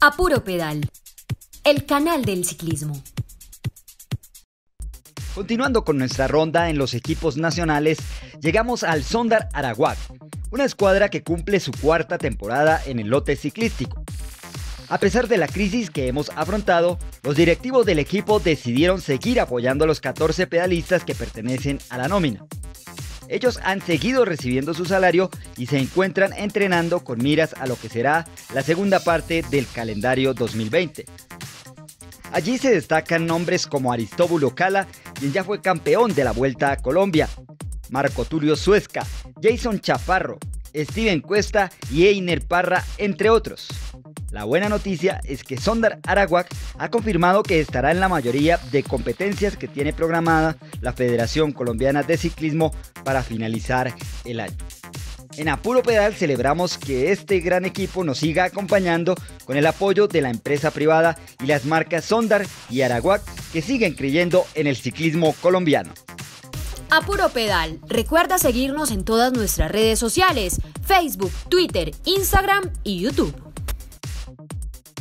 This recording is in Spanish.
A Puro Pedal, el canal del ciclismo. Continuando con nuestra ronda en los equipos nacionales, llegamos al Sondar Araguac, una escuadra que cumple su cuarta temporada en el lote ciclístico. A pesar de la crisis que hemos afrontado, los directivos del equipo decidieron seguir apoyando a los 14 pedalistas que pertenecen a la nómina. Ellos han seguido recibiendo su salario y se encuentran entrenando con miras a lo que será la segunda parte del calendario 2020. Allí se destacan nombres como Aristóbulo Cala, quien ya fue campeón de la Vuelta a Colombia, Marco Tulio Suezca, Jason Chaparro, Steven Cuesta y Einer Parra, entre otros. La buena noticia es que Sondar Araguac ha confirmado que estará en la mayoría de competencias que tiene programada la Federación Colombiana de Ciclismo para finalizar el año. En Apuro Pedal celebramos que este gran equipo nos siga acompañando con el apoyo de la empresa privada y las marcas Sondar y Araguac que siguen creyendo en el ciclismo colombiano. Apuro Pedal, recuerda seguirnos en todas nuestras redes sociales, Facebook, Twitter, Instagram y YouTube.